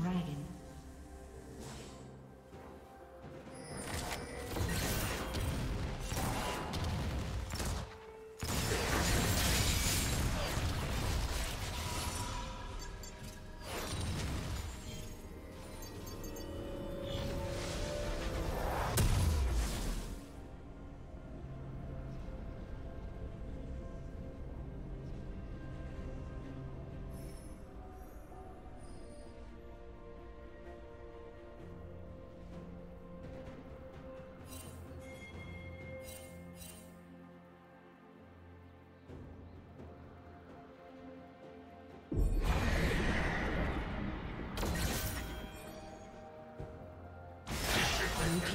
Dragon.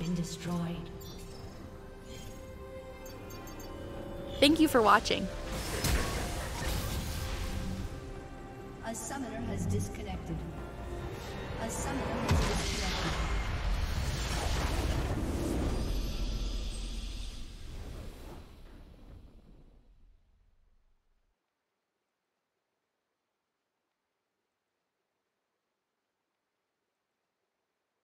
Been destroyed. Thank you for watching. A summoner has disconnected. A summoner has disconnected.